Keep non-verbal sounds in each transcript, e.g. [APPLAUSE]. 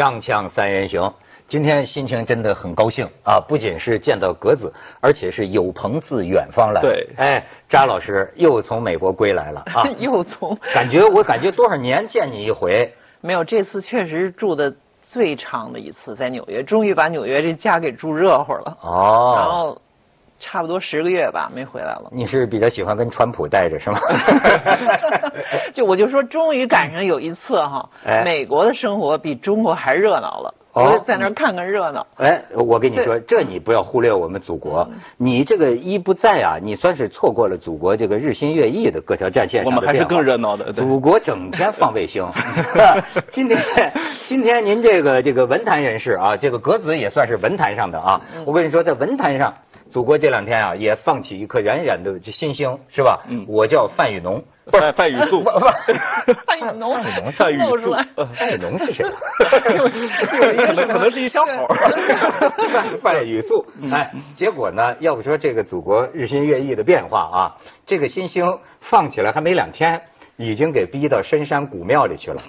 锵锵三人行，今天心情真的很高兴啊！不仅是见到格子，而且是有朋自远方来。对哎，扎老师又从美国归来了啊！[LAUGHS] 又从 [LAUGHS] 感觉我感觉多少年见你一回，没有这次确实是住的最长的一次，在纽约，终于把纽约这家给住热乎了。哦然后差不多十个月吧，没回来了。你是比较喜欢跟川普待着是吗？[LAUGHS] 就我就说，终于赶上有一次哈，哎美国的生活比中国还热闹了。哦在那儿看看热闹。哎，我跟你说，这你不要忽略我们祖国。你这个一不在啊，你算是错过了祖国这个日新月异的各条战线上的我们还是更热闹的。祖国整天放卫星。[LAUGHS] [LAUGHS] 今天，今天您这个这个文坛人士啊，这个格子也算是文坛上的啊。我跟你说，在文坛上，祖国这两天啊，也放起一颗冉冉的这新星，是吧？嗯我叫范雨农。范范雨素，[LAUGHS] 范雨农，范雨素露出来，[LAUGHS] 范雨农是谁？[LAUGHS] 可能可能是一小伙儿。范范语素，哎，结果呢，要不说这个祖国日新月异的变化啊，这个新星放起来还没两天，已经给逼到深山古庙里去了。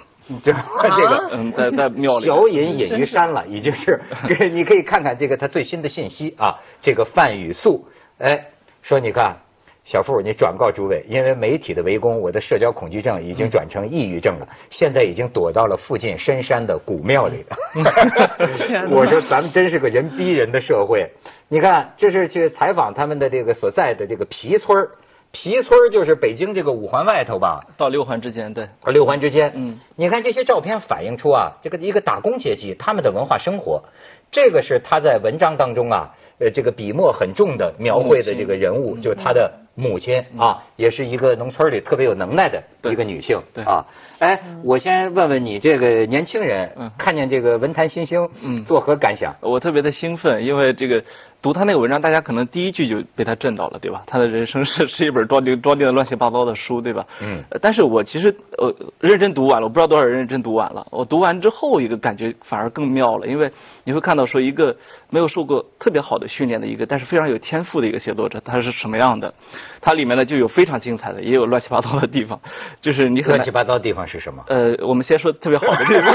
这 [LAUGHS] 这个嗯，在在庙里。小隐隐于山了，已经是，[LAUGHS] 给你可以看看这个他最新的信息啊，这个范雨素，哎，说你看。小付，你转告诸位，因为媒体的围攻，我的社交恐惧症已经转成抑郁症了，现在已经躲到了附近深山的古庙里 [LAUGHS] 天哪我说咱们真是个人逼人的社会。你看，这是去采访他们的这个所在的这个皮村儿皮村就是北京这个五环外头吧，到六环之间，对，到六环之间，嗯，你看这些照片反映出啊，这个一个打工阶级他们的文化生活，这个是他在文章当中啊，呃，这个笔墨很重的描绘的这个人物，就是他的母亲啊，也是一个农村里特别有能耐的一个女性，对啊，哎，我先问问你这个年轻人，嗯看见这个文坛新星，嗯作何感想？我特别的兴奋，因为这个读他那个文章，大家可能第一句就被他震到了，对吧？他的人生是是一本装订 [LAUGHS] 装订的乱七八糟的书，对吧？嗯呃但是我其实呃认真读完了，我不知道多少人认真读完了。我读完之后，一个感觉反而更妙了，因为你会看到说一个没有受过特别好的训练的一个，但是非常有天赋的一个写作者，他是什么样的？它里面呢就有非常精彩的，也有乱七八糟的地方，[LAUGHS] 就是你很乱七八糟的地方是什么？呃，我们先说特别好的地方。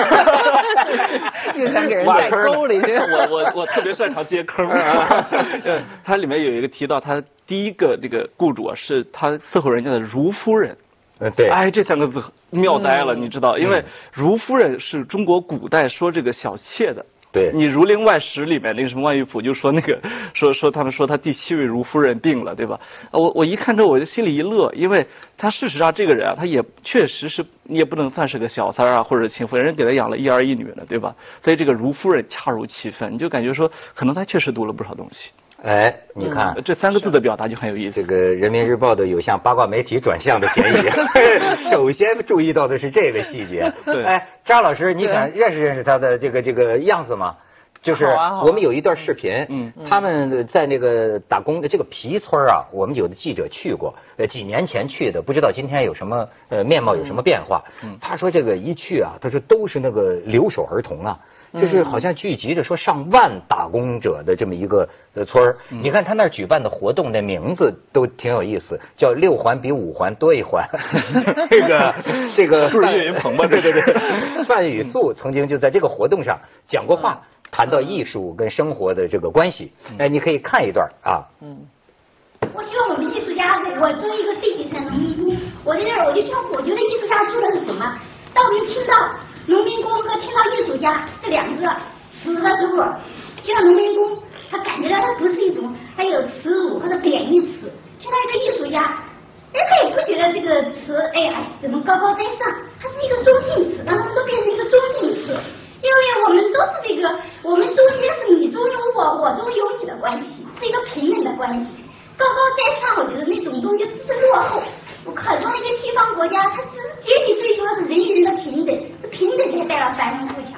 [LAUGHS] 又想给人带沟里去。[LAUGHS] 我我我特别擅长接坑。呃它里面有一个提到，他第一个这个雇主啊，是他伺候人家的如夫人。呃，对，哎，这三个字妙呆了，你知道？因为如夫人是中国古代说这个小妾的。对你《儒林外史》里面那个什么万玉甫就说那个 [LAUGHS] 说说他们说他第七位如夫人病了，对吧？我我一看这我就心里一乐，因为他事实上这个人啊，他也确实是你也不能算是个小三儿啊，或者情妇，人给他养了一儿一女呢，对吧？所以这个如夫人恰如其分，你就感觉说可能他确实读了不少东西。哎，你看。呃这三个字的表达就很有意思。这个人民日报的有向八卦媒体转向的嫌疑。[LAUGHS] 首先注意到的是这个细节。对哎，张老师，你想认识认识他的这个这个样子吗？就是我们有一段视频，嗯他们在那个打工的这个皮村啊，我们有的记者去过，呃，几年前去的，不知道今天有什么呃面貌有什么变化。嗯他说这个一去啊，他说都是那个留守儿童啊。嗯就是好像聚集着说上万打工者的这么一个呃村儿，嗯你看他那儿举办的活动的名字都挺有意思，叫六环比五环多一环。[LAUGHS] 这个 [LAUGHS] 这个不是岳云鹏吗 [LAUGHS] 对对对，范雨素曾经就在这个活动上讲过话，谈到艺术跟生活的这个关系。哎，你可以看一段啊。嗯我希望我们艺术家，我作为一个最基层农民工，我在这儿我就想，我觉得艺术家做的是什么？当我们听到农民工和听到艺术家这两个词的时候，听到农民工，他感觉到他不是一种还有耻辱或者贬义词；听到一个艺术家，哎，他也不觉得这个词哎呀怎么高高在上，它是一个中性词，让他们都变成一个中性词。因为我们都是这个，我们中间是你中有我，我中有你的关系，是一个平等的关系。高高在上，我觉得那种东西只是落后。我很多那个西方国家，它只是集体追求的是人与人的平等，是平等才带来繁荣富强。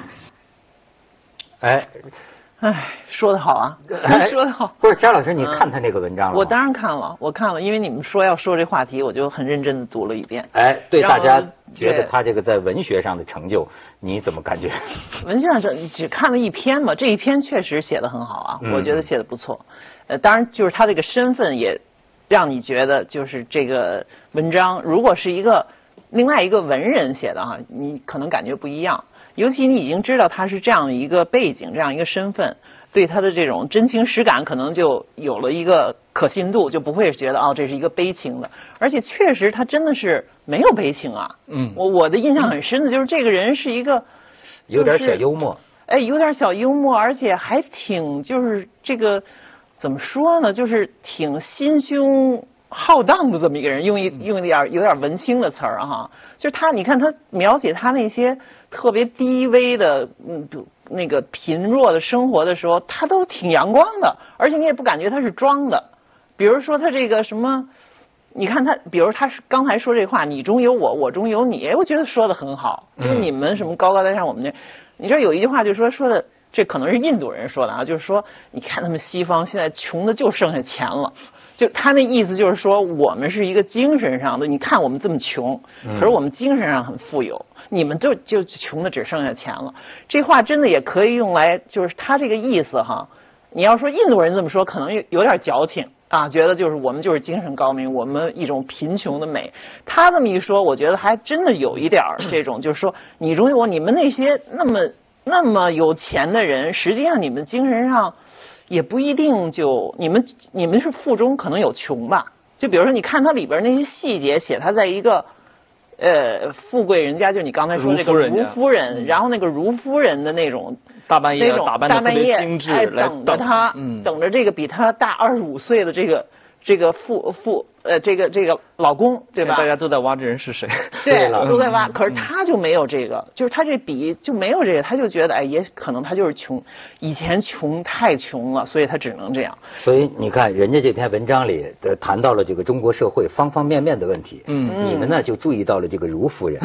哎，哎，说的好啊，哎说的好。不是张老师，你看他那个文章了吗？我当然看了，我看了，因为你们说要说这话题，我就很认真的读了一遍。哎，对大家觉得他这个在文学上的成就，你怎么感觉？[LAUGHS] 文学上只只看了一篇嘛，这一篇确实写的很好啊，嗯我觉得写的不错。呃，当然就是他这个身份也让你觉得，就是这个文章如果是一个另外一个文人写的哈，你可能感觉不一样。尤其你已经知道他是这样一个背景，这样一个身份，对他的这种真情实感可能就有了一个可信度，就不会觉得哦这是一个悲情的。而且确实他真的是没有悲情啊。嗯我我的印象很深的就是这个人是一个有点就是小幽默。哎，有点小幽默，而且还挺就是这个怎么说呢，就是挺心胸浩荡的这么一个人，用一用一点有点文青的词儿哈，就是他，你看他描写他那些特别低微的嗯那个贫弱的生活的时候，他都挺阳光的，而且你也不感觉他是装的，比如说他这个什么。你看他，比如他是刚才说这话，你中有我，我中有你，哎我觉得说的很好。就是你们什么高高在上，我们这，你这有一句话就说说的，这可能是印度人说的啊，就是说，你看他们西方现在穷的就剩下钱了，就他那意思就是说，我们是一个精神上的，你看我们这么穷，可是我们精神上很富有，你们就就穷的只剩下钱了。这话真的也可以用来，就是他这个意思哈。你要说印度人这么说，可能有有点矫情啊，觉得就是我们就是精神高明，我们一种贫穷的美。他这么一说，我觉得还真的有一点儿这种，就是说你容易我你们那些那么那么有钱的人，实际上你们精神上也不一定就你们你们是富中可能有穷吧。就比如说，你看它里边那些细节，写他在一个。呃，富贵人家，就你刚才说那个如如夫人然后那个如夫人的那种大半夜打扮的特大半夜别精致等着他，嗯，等着这个比他大二十五岁的这个这个父父呃这个这个老公，对吧？大家都在挖这人是谁。[LAUGHS] 对都在挖，嗯可是他就没有这个，就是他这笔就没有这个，他就觉得哎，也可能他就是穷，以前穷太穷了，所以他只能这样。所以你看，人家这篇文章里呃谈到了这个中国社会方方面面的问题。嗯你们呢就注意到了这个如夫人，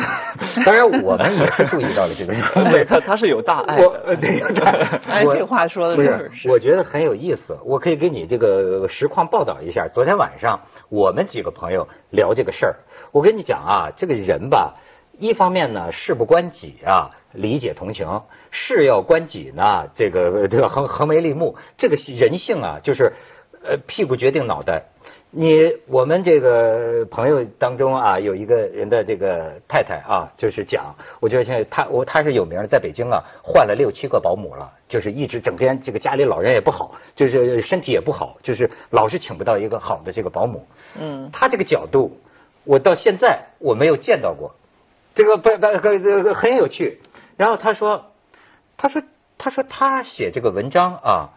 当然我们也是注意到了这个如夫对人。[LAUGHS] 他他是有大爱 [LAUGHS] 哎这话说的不就是是我觉得很有意思。我可以给你这个实况报道一下。昨天晚上我我们几个朋友聊这个事儿，我跟你讲啊，这个人吧，一方面呢事不关己啊，理解同情；事要关己呢，这个这个横横眉立目。这个人性啊，就是呃屁股决定脑袋。你我们这个朋友当中啊，有一个人的这个太太啊，就是讲，我觉得现在他我他是有名的，在北京啊换了六七个保姆了，就是一直整天这个家里老人也不好，就是身体也不好，就是老是请不到一个好的这个保姆。嗯，他这个角度，我到现在我没有见到过，这个不不这个很有趣。然后他说，他说他说他写这个文章啊。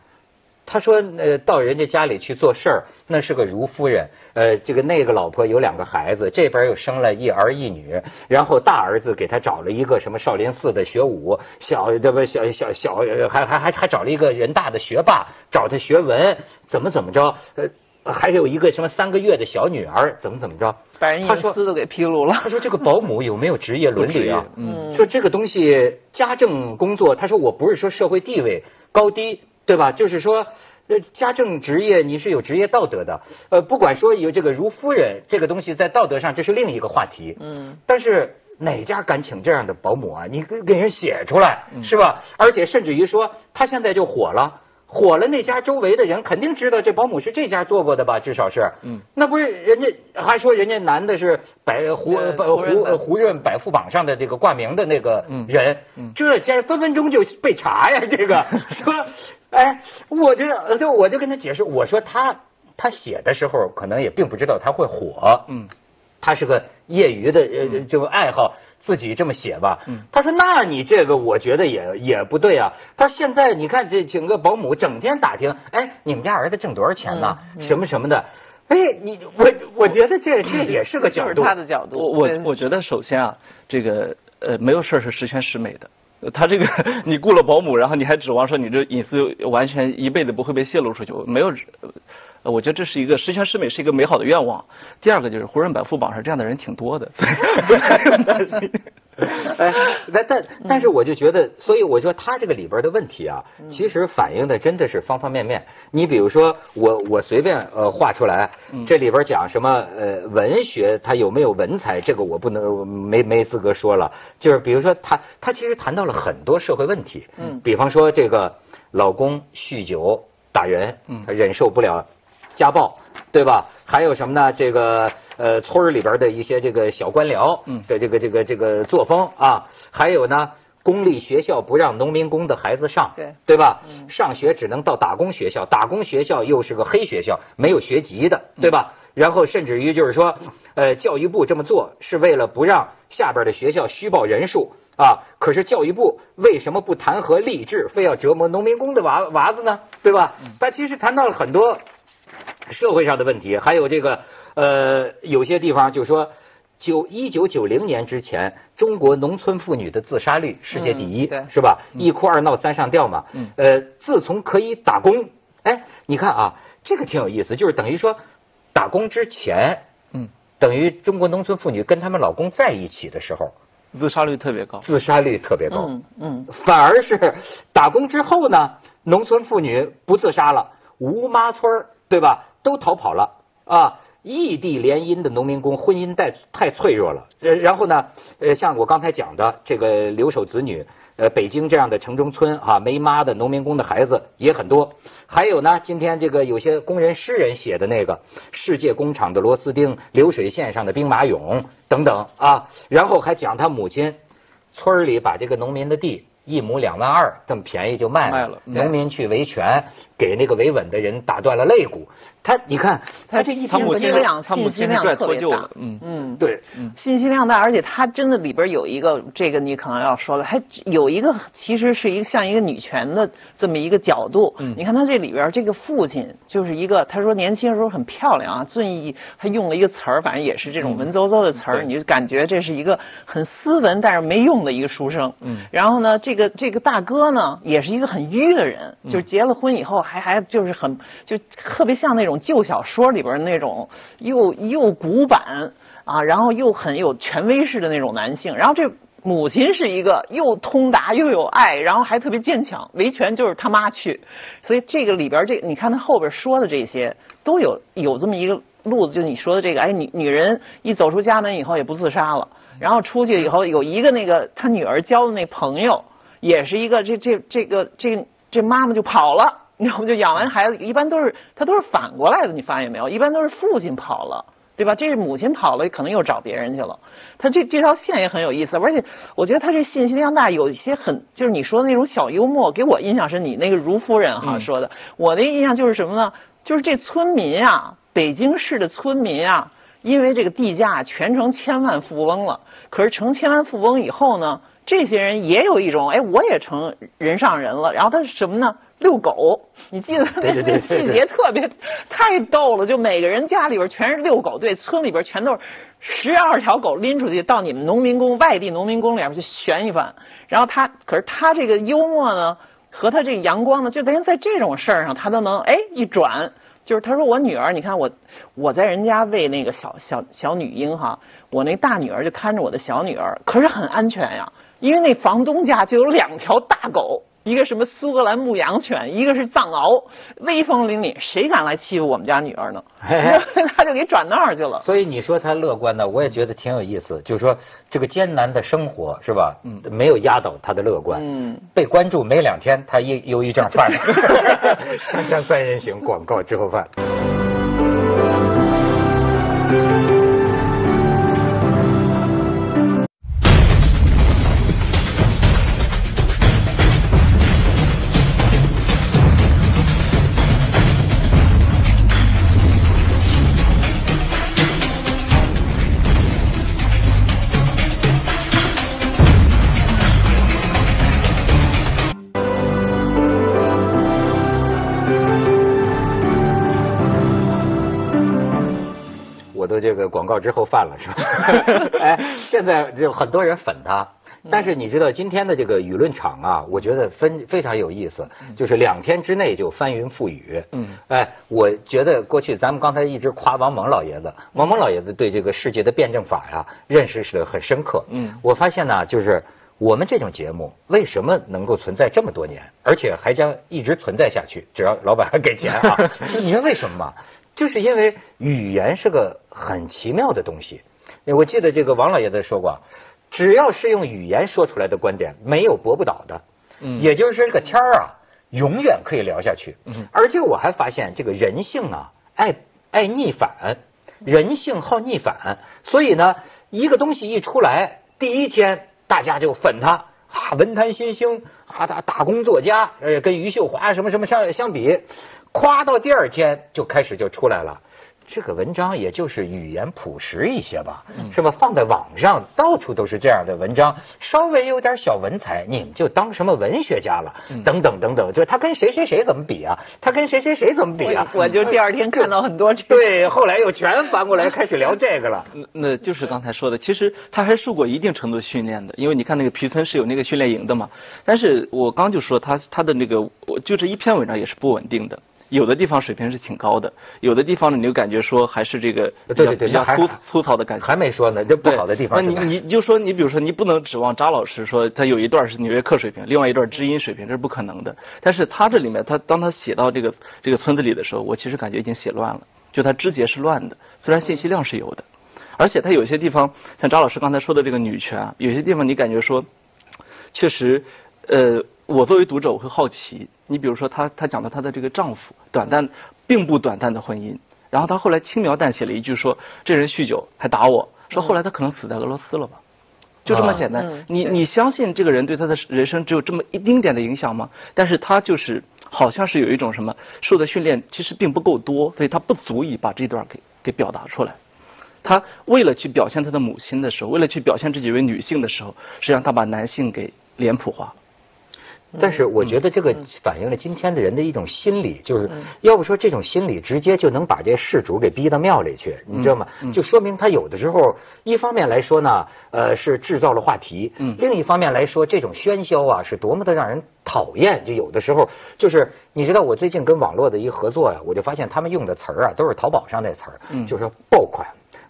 他说，呃，到人家家里去做事儿，那是个如夫人，呃，这个那个老婆有两个孩子，这边又生了一儿一女，然后大儿子给他找了一个什么少林寺的学武，小这不小小小呃还还还还找了一个人大的学霸，找他学文，怎么怎么着，呃，还有一个什么三个月的小女儿，怎么怎么着，把人隐私都给披露了。他说这个保姆有没有职业伦理啊？嗯说这个东西家政工作，他说我不是说社会地位高低，对吧？就是说。呃，家政职业你是有职业道德的，呃，不管说有这个如夫人这个东西，在道德上这是另一个话题，嗯，但是哪家敢请这样的保姆啊？你给给人写出来是吧？而且甚至于说他现在就火了，火了那家周围的人肯定知道这保姆是这家做过的吧？至少是，嗯，那不是人家还说人家男的是百胡胡胡胡润百富榜上的这个挂名的那个嗯人，嗯这家分分钟就被查呀，这个 [LAUGHS] 说，哎，我就就我就跟他解释，我说他他写的时候可能也并不知道他会火，嗯，他是个业余的呃这个爱好，自己这么写吧。嗯他说：“那你这个我觉得也也不对啊。”他说：“现在你看这请个保姆，整天打听，哎，你们家儿子挣多少钱呢？嗯嗯什么什么的。”哎，你我我觉得这 [COUGHS] 这也是个角度。就是他的角度。我我我觉得首先啊，这个呃没有事儿是十全十美的。他这个 [LAUGHS] 你雇了保姆，然后你还指望说你这隐私完全一辈子不会被泄露出去，我没有。我觉得这是一个十全十美，是一个美好的愿望。第二个就是胡润百富榜上这样的人挺多的，不用担心。[LAUGHS] 哎，但但但是我就觉得，所以我说他这个里边的问题啊，其实反映的真的是方方面面。你比如说，我我随便呃画出来，这里边讲什么呃文学，它有没有文采，这个我不能没没资格说了。就是比如说他他其实谈到了很多社会问题，嗯。比方说这个老公酗酒打人，嗯。他忍受不了家暴，对吧？还有什么呢？这个呃，村儿里边的一些这个小官僚嗯的这个这个这个作风啊，还有呢，公立学校不让农民工的孩子上，对对吧？上学只能到打工学校，打工学校又是个黑学校，没有学籍的，对吧？然后甚至于就是说，呃，教育部这么做是为了不让下边的学校虚报人数啊。可是教育部为什么不弹劾励志，非要折磨农民工的娃娃子呢？对吧？他其实谈到了很多社会上的问题，还有这个呃，有些地方就说。九一九九零年之前，中国农村妇女的自杀率世界第一，嗯对是吧？一哭二闹三上吊嘛。嗯呃，自从可以打工，哎，你看啊，这个挺有意思，就是等于说，打工之前，嗯，等于中国农村妇女跟她们老公在一起的时候，自杀率特别高。自杀率特别高。嗯嗯，反而是打工之后呢，农村妇女不自杀了，吴妈村儿对吧，都逃跑了。啊。异地联姻的农民工婚姻太太脆弱了，呃，然后呢，呃，像我刚才讲的这个留守子女，呃，北京这样的城中村啊、没妈的农民工的孩子也很多，还有呢，今天这个有些工人诗人写的那个世界工厂的螺丝钉，流水线上的兵马俑等等啊，然后还讲他母亲村里把这个农民的地一亩两万二，这么便宜就卖了。农民去维权，给那个维稳的人打断了肋骨。他，你看，他这一他母亲信息量他母信息量特别大嗯嗯，对，信息量大，而且他真的里边有一个，这个你可能要说了，还有一个其实是一个像一个女权的这么一个角度。嗯你看他这里边这个父亲就是一个，他说年轻的时候很漂亮啊，俊逸，他用了一个词儿，反正也是这种文绉绉的词儿，对你就感觉这是一个很斯文但是没用的一个书生。嗯然后呢，这个这个大哥呢，也是一个很迂的人，嗯就是结了婚以后还还就是很就特别像那种旧小说里边那种又又古板啊，然后又很有权威式的那种男性。然后这母亲是一个又通达又有爱，然后还特别坚强，维权就是他妈去。所以这个里边这你看他后边说的这些都有有这么一个路子，就你说的这个，哎，女女人一走出家门以后也不自杀了。然后出去以后有一个那个他女儿交的那朋友，也是一个这这这个这这妈妈就跑了，你知道吗？就养完孩子，一般都是他都是反过来的，你发现没有？一般都是父亲跑了。对吧？这是母亲跑了，可能又找别人去了。他这这条线也很有意思，而且我觉得他这信息量大，有一些很就是你说的那种小幽默，给我印象是你那个如夫人哈、嗯说的。我的印象就是什么呢？就是这村民啊，北京市的村民啊，因为这个地价全成千万富翁了。可是成千万富翁以后呢，这些人也有一种，哎，我也成人上人了。然后他是什么呢？遛狗，你记得那那细节特别太逗了，就每个人家里边全是遛狗队，村里边全都是十二条狗拎出去到你们农民工、外地农民工里边去旋一番。然后他，可是他这个幽默呢，和他这个阳光呢，就连在这种事儿上他都能哎一转。就是他说我女儿，你看我我在人家喂那个小小小女婴哈，我那大女儿就看着我的小女儿，可是很安全呀，因为那房东家就有两条大狗。一个什么苏格兰牧羊犬，一个是藏獒，威风凛凛，谁敢来欺负我们家女儿呢？[LAUGHS] 哎他就给转那儿去了。所以你说他乐观呢，我也觉得挺有意思。就是说这个艰难的生活是吧？嗯，没有压倒他的乐观。嗯，被关注没两天，他忧忧郁症犯了。[LAUGHS] 锵锵三人行，广告之后饭。这个广告之后犯了是吧？[LAUGHS] 哎，现在就很多人粉他，但是你知道今天的这个舆论场啊，我觉得分非常有意思，就是两天之内就翻云覆雨。嗯，哎，我觉得过去咱们刚才一直夸王蒙老爷子，王蒙老爷子对这个世界的辩证法呀认识是很深刻。嗯我发现呢，就是我们这种节目为什么能够存在这么多年，而且还将一直存在下去，只要老板还给钱啊？[LAUGHS] 你知道为什么吗？就是因为语言是个很奇妙的东西。我记得这个王老爷子说过，只要是用语言说出来的观点，没有驳不倒的。嗯也就是说这个天儿啊，永远可以聊下去。嗯而且我还发现这个人性啊，爱爱逆反，人性好逆反，所以呢，一个东西一出来，第一天大家就粉他。啊，文坛新星啊，大大工作家，呃，跟余秀华什么什么相相比，夸到第二天就开始就出来了。这个文章也就是语言朴实一些吧，是吧？放在网上到处都是这样的文章，稍微有点小文采，你们就当什么文学家了，等等等等。就是他跟谁谁谁怎么比啊？他跟谁谁谁怎么比啊？我就第二天看到很多这 [LAUGHS] 对，后来又全翻过来开始聊这个了。[LAUGHS] 那那就是刚才说的，其实他还受过一定程度训练的，因为你看那个皮村是有那个训练营的嘛。但是我刚就说他他的那个，我就这一篇文章也是不稳定的。有的地方水平是挺高的，有的地方呢，你就感觉说还是这个比较对对对比较粗粗糙的感觉。还没说呢，这不好的地方那。你你就说你比如说你不能指望扎老师说他有一段是纽约客水平，另外一段知音水平，这是不可能的。但是他这里面他当他写到这个这个村子里的时候，我其实感觉已经写乱了，就他枝节是乱的，虽然信息量是有的，而且他有些地方像扎老师刚才说的这个女权啊，有些地方你感觉说，确实，呃，我作为读者我会好奇，你比如说她她讲到她的这个丈夫短暂并不短暂的婚姻，然后她后来轻描淡写了一句说这人酗酒还打我，说后来他可能死在俄罗斯了吧。就这么简单，嗯你你相信这个人对他的人生只有这么一丁点的影响吗？但是他就是好像是有一种什么受的训练其实并不够多，所以他不足以把这段给给表达出来。他为了去表现他的母亲的时候，为了去表现这几位女性的时候，实际上他把男性给脸谱化了。但是我觉得这个反映了今天的人的一种心理，就是要不说这种心理直接就能把这事主给逼到庙里去，你知道吗？就说明他有的时候一方面来说呢，呃，是制造了话题，嗯另一方面来说，这种喧嚣啊是多么的让人讨厌。就有的时候就是你知道，我最近跟网络的一个合作呀、我就发现他们用的词儿啊都是淘宝上那词儿，嗯就是说爆款。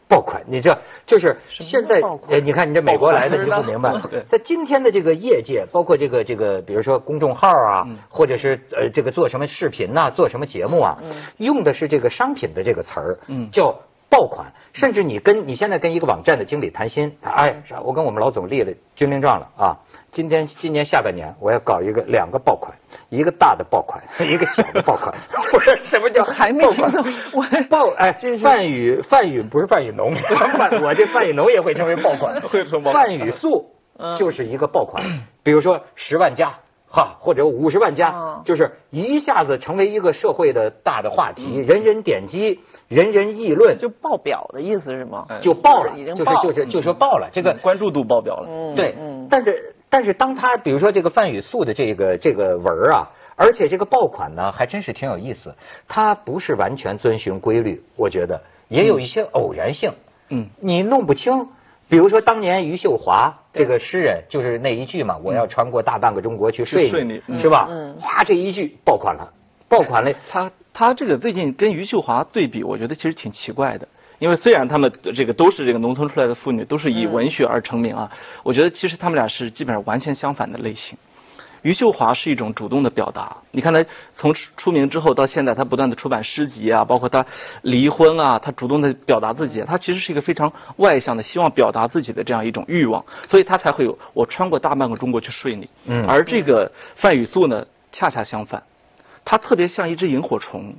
爆款，你这就是现在你看你这美国来的你就不明白 [LAUGHS] 对，在今天的这个业界，包括这个这个，比如说公众号啊，嗯。或者是呃这个做什么视频呐、做什么节目啊，用的是这个商品的这个词儿，嗯。叫爆款。甚至你跟你现在跟一个网站的经理谈心，他哎，我跟我们老总立了军令状了啊，今天今年下半年我要搞一个两个爆款，一个大的爆款，[LAUGHS] 一个小的爆款。[LAUGHS] 不是什么叫还没爆款听懂我爆哎，范宇范宇不是范宇农，[LAUGHS] 范我这范宇农也会成为爆款，会成爆款范宇素就是一个爆款，比如说十万加。哈，或者五十万加嗯，就是一下子成为一个社会的大的话题，人人点击，人人议论，就爆表的意思是吗？哎就爆了，已经爆就是就说爆了。这个关注度爆表了。嗯对嗯，但是但是当他比如说这个范雨素的这个这个文儿啊，而且这个爆款呢还真是挺有意思，它不是完全遵循规律，我觉得也有一些偶然性，嗯，你弄不清。比如说当年余秀华这个诗人，就是那一句嘛，我要穿过大半个中国去睡睡你嗯是吧嗯？哗，这一句爆款了，爆款了。他他这个最近跟余秀华对比，我觉得其实挺奇怪的。因为虽然他们这个都是这个农村出来的妇女，都是以文学而成名啊，我觉得其实他们俩是基本上完全相反的类型。余秀华是一种主动的表达，你看她从出出名之后到现在，她不断的出版诗集啊，包括她离婚啊，她主动的表达自己，她其实是一个非常外向的，希望表达自己的这样一种欲望，所以她才会有我穿过大半个中国去睡你。嗯而这个范雨素呢，恰恰相反，她特别像一只萤火虫，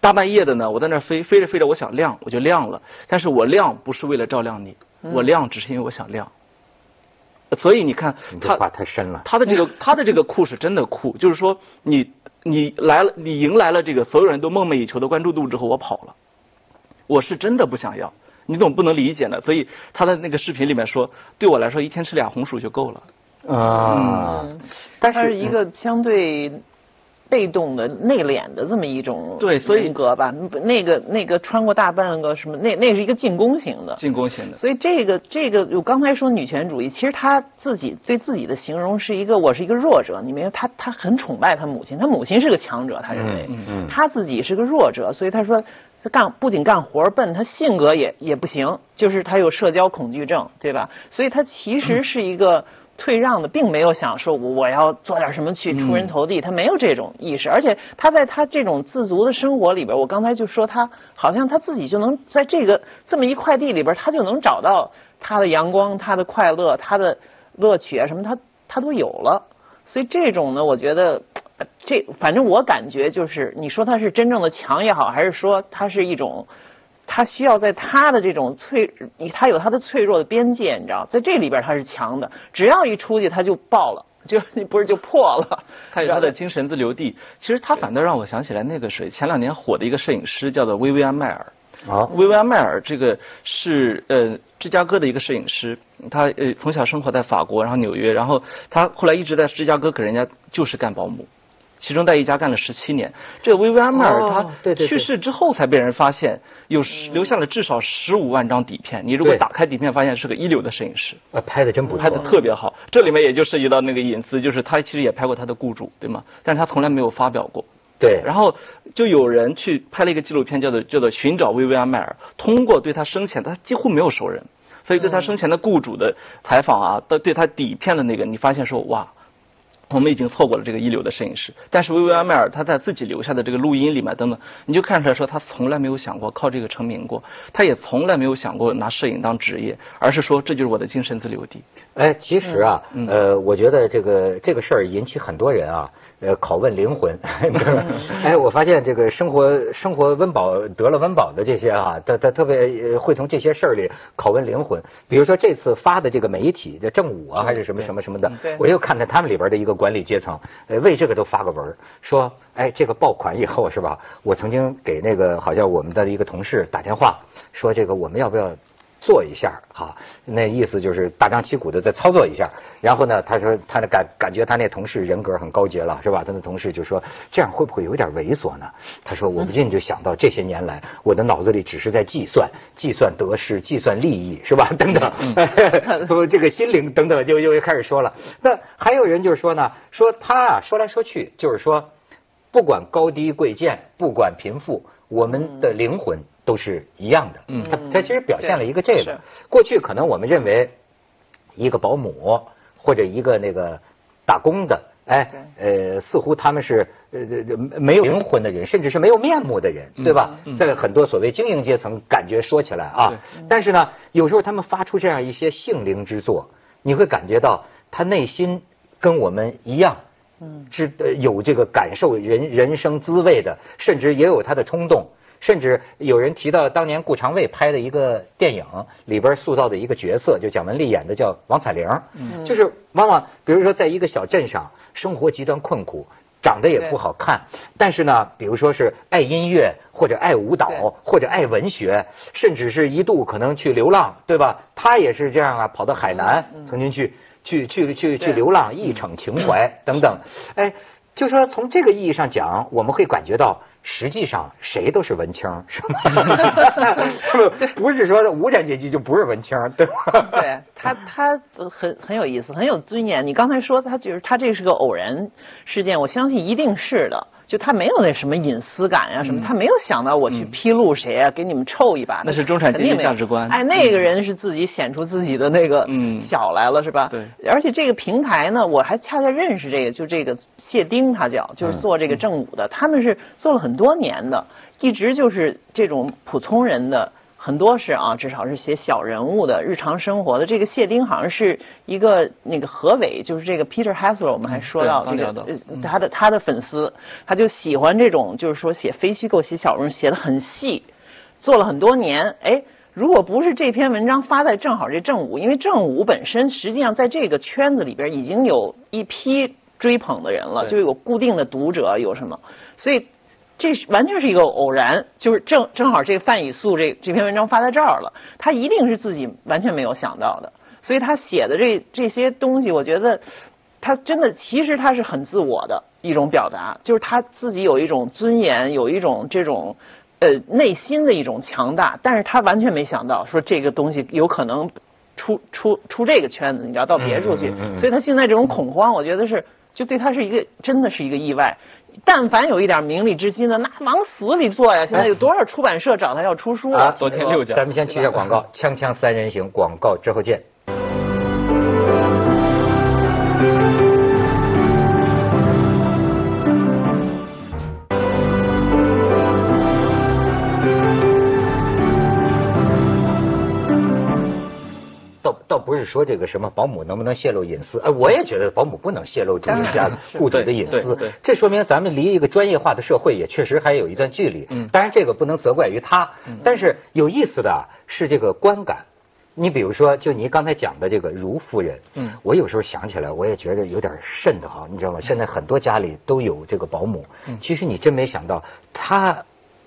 大半夜的呢，我在那儿飞，飞着飞着，我想亮，我就亮了。但是我亮不是为了照亮你，我亮只是因为我想亮。所以你看他话太深了。他的这个 [LAUGHS] 他的这个酷是真的酷，就是说你你来了，你迎来了这个所有人都梦寐以求的关注度之后，我跑了，我是真的不想要，你总不能理解呢。所以他的那个视频里面说，对我来说一天吃俩红薯就够了。啊，但是一个相对被动的、内敛的这么一种对人格吧。那个那个穿过大半个什么，那那是一个进攻型的。进攻型的，所以这个这个，我刚才说女权主义，其实她自己对自己的形容是一个我是一个弱者。你明白，他他很崇拜她母亲，她母亲是个强者，她认为，嗯嗯他自己是个弱者，所以她说他干不仅干活笨，他性格也也不行，就是他有社交恐惧症，对吧？所以他其实是一个。退让的，并没有想说我我要做点什么去出人头地，他没有这种意识，而且他在他这种自足的生活里边，我刚才就说他好像他自己就能在这个这么一块地里边，他就能找到他的阳光、他的快乐、他的乐趣啊什么，他他都有了。所以这种呢，我觉得呃这反正我感觉就是，你说他是真正的强也好，还是说他是一种他需要在他的这种脆，他有他的脆弱的边界，你知道，在这里边他是强的，只要一出去他就爆了，就你 [LAUGHS] 不是就破了。他有他的精神自留地。其实他反倒让我想起来那个谁，前两年火的一个摄影师叫做薇薇安迈尔。啊，薇薇安迈尔这个是呃芝加哥的一个摄影师，他呃从小生活在法国，然后纽约，然后他后来一直在芝加哥给人家就是干保姆。其中在一家干了十七年，这个薇薇安迈尔他去世之后才被人发现，有十留下了至少十五万张底片。你如果打开底片，发现是个一流的摄影师，呃，拍的真不错，拍的特别好。这里面也就涉及到那个隐私，就是他其实也拍过他的雇主，对吗？但是他从来没有发表过。对。然后就有人去拍了一个纪录片，叫做叫做寻找薇薇安迈尔，通过对他生前，他几乎没有熟人，所以对他生前的雇主的采访啊，对对他底片的那个，你发现说哇。我们已经错过了这个一流的摄影师，但是薇薇安迈尔他在自己留下的这个录音里面等等，你就看出来说他从来没有想过靠这个成名过，他也从来没有想过拿摄影当职业，而是说这就是我的精神自留地。哎，其实啊，呃，我觉得这个这个事儿引起很多人啊。呃，拷问灵魂，[LAUGHS] [LAUGHS] 哎，我发现这个生活生活温饱得了温饱的这些啊，他他特别会从这些事儿里拷问灵魂。比如说这次发的这个媒体，这正午啊，还是什么什么什么的，我又看到他们里边的一个管理阶层，呃，为这个都发个文说，哎，这个爆款以后是吧？我曾经给那个好像我们的一个同事打电话，说这个我们要不要？做一下哈，那意思就是大张旗鼓的再操作一下。然后呢，他说他那感感觉他那同事人格很高洁了，是吧？他的同事就说这样会不会有点猥琐呢？他说我不禁就想到这些年来，我的脑子里只是在计算、计算得失、计算利益，是吧？等等，不，[LAUGHS] 这个心灵等等就又开始说了。那还有人就是说呢，说他啊说来说去就是说，不管高低贵贱，不管贫富，我们的灵魂。都是一样的，嗯，他他其实表现了一个这个。过去可能我们认为，一个保姆或者一个那个打工的，哎，呃，似乎他们是呃没有灵魂的人，甚至是没有面目的人，对吧？在很多所谓精英阶层，感觉说起来啊，但是呢，有时候他们发出这样一些性灵之作，你会感觉到他内心跟我们一样，嗯，是有这个感受人人生滋味的，甚至也有他的冲动。甚至有人提到当年顾长卫拍的一个电影里边塑造的一个角色，就蒋雯丽演的叫王彩玲，嗯。就是往往比如说在一个小镇上生活极端困苦，长得也不好看，但是呢，比如说是爱音乐或者爱舞蹈或者爱文学，甚至是一度可能去流浪，对吧？他也是这样啊，跑到海南曾经去去去去去流浪，一逞情怀等等，哎，就说从这个意义上讲，我们会感觉到。实际上谁都是文青，是吗？[LAUGHS] [LAUGHS] 不，不是说无产阶级就不是文青，对吧？对他，他很很有意思，很有尊严。你刚才说他就是他这是个偶然事件，我相信一定是的。就他没有那什么隐私感呀，什么他没有想到我去披露谁啊，给你们臭一把。那是中产阶级价值观。哎，那个人是自己显出自己的那个小来了，是吧？对。而且这个平台呢，我还恰恰认识这个，就这个谢丁，他叫就是做这个正午的，他们是做了很多年的，一直就是这种普通人的。很多是啊，至少是写小人物的日常生活的。这个谢丁好像是一个那个何伟，就是这个 Peter Hessler，我们还说到这个他的他的粉丝，他就喜欢这种，就是说写非虚构、写小人物，写的很细，做了很多年。哎，如果不是这篇文章发在正好这正午，因为正午本身实际上在这个圈子里边已经有一批追捧的人了，就有固定的读者，有什么，所以。这是完全是一个偶然，就是正正好这个范以素这这篇文章发在这儿了，他一定是自己完全没有想到的，所以他写的这这些东西，我觉得他真的其实他是很自我的一种表达，就是他自己有一种尊严，有一种这种呃内心的一种强大，但是他完全没想到说这个东西有可能出出出这个圈子，你知道到别处去，所以他现在这种恐慌，我觉得是就对他是一个真的是一个意外。但凡有一点名利之心的，那往死里做呀！现在有多少出版社找他要出书啊？昨天六家。咱们先去一下广告，锵锵三人行广告之后见。说这个什么保姆能不能泄露隐私？哎，我也觉得保姆不能泄露主人家固体的隐私。这说明咱们离一个专业化的社会也确实还有一段距离。嗯当然这个不能责怪于他，但是有意思的啊是这个观感。你比如说，就你刚才讲的这个如夫人，嗯我有时候想起来，我也觉得有点瘆得慌，你知道吗？现在很多家里都有这个保姆，嗯其实你真没想到，她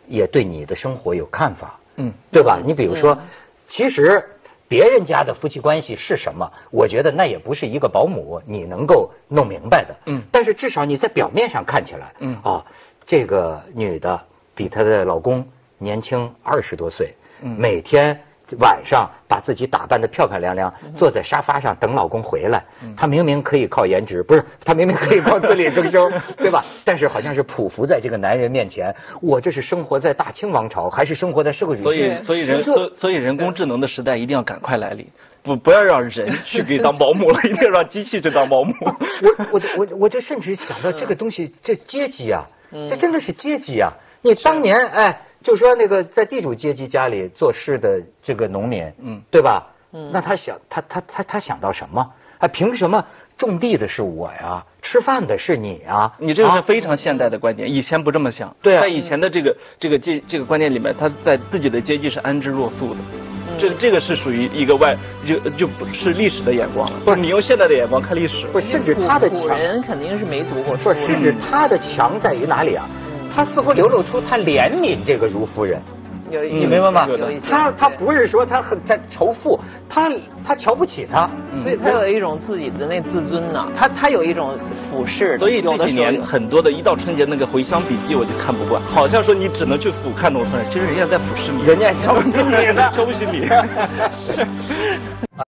也对你的生活有看法，嗯，对吧？你比如说，其实别人家的夫妻关系是什么，我觉得那也不是一个保姆你能够弄明白的，嗯。但是至少你在表面上看起来，嗯。啊，这个女的比她的老公年轻二十多岁，嗯。每天晚上把自己打扮得漂漂亮亮，嗯坐在沙发上等老公回来。她明明可以靠颜值，不是她明明可以靠自力更生，[LAUGHS] 对吧？但是好像是匍匐在这个男人面前，我这是生活在大清王朝，还是生活在社会主义？所以所以人所以人工智能的时代一定要赶快来临，不不要让人去给当保姆了，一定要让机器去当保姆。[LAUGHS] 我我我我就甚至想到这个东西，这阶级啊，这真的是阶级啊！你当年哎，就说那个在地主阶级家里做事的这个农民，嗯对吧？嗯那他想他他他他想到什么？啊，凭什么种地的是我呀，吃饭的是你呀？你这个是啊非常现代的观点，以前不这么想。对啊在以前的这个这个阶这个观念里面，他在自己的阶级是安之若素的。这这个是属于一个外就就不是历史的眼光了，不是你用现代的眼光看历史。不是，甚至他的古强，人肯定是没读过书不是，甚至他的强在于哪里啊？他似乎流露出他怜悯这个如夫人。有你明白吗有一些？他他不是说他很在仇富，他他瞧不起他，所以他有一种自己的那自尊呢，他他有一种俯视，所以这几年很多的一到春节那个回乡笔记我就看不惯，好像说你只能去俯瞰农村人，其实人家在俯视你，人家瞧不起你呢 [LAUGHS] 瞧不起你。是。[LAUGHS]